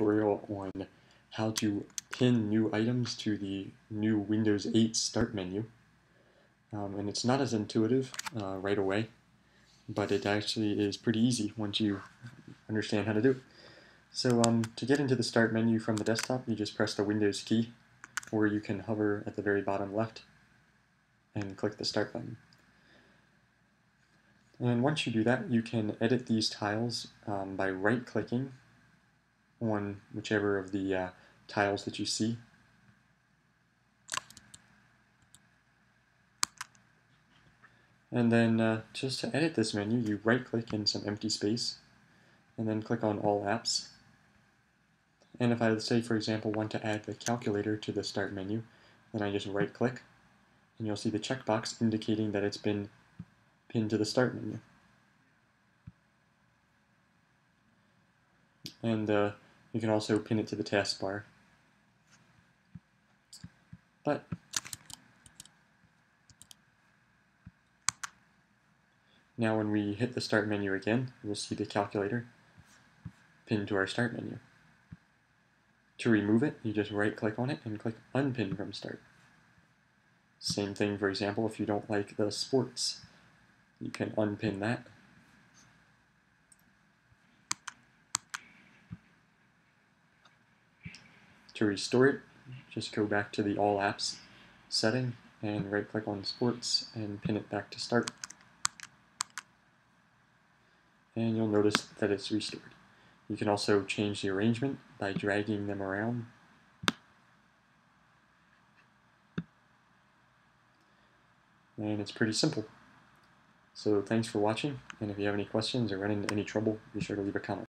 tutorial on how to pin new items to the new Windows 8 Start menu. Um, and it's not as intuitive uh, right away, but it actually is pretty easy once you understand how to do it. So um, to get into the Start menu from the desktop, you just press the Windows key, or you can hover at the very bottom left and click the Start button. And once you do that, you can edit these tiles um, by right-clicking on whichever of the uh, tiles that you see. And then uh, just to edit this menu, you right-click in some empty space, and then click on All Apps. And if I, say, for example, want to add the calculator to the Start menu, then I just right-click, and you'll see the checkbox indicating that it's been pinned to the Start menu. And uh, you can also pin it to the taskbar. But now when we hit the Start menu again, we'll see the calculator pinned to our Start menu. To remove it, you just right-click on it and click Unpin from Start. Same thing, for example, if you don't like the sports you can unpin that. To restore it, just go back to the All Apps setting and right click on Sports and pin it back to Start. And you'll notice that it's restored. You can also change the arrangement by dragging them around. And it's pretty simple. So thanks for watching, and if you have any questions or run into any trouble, be sure to leave a comment.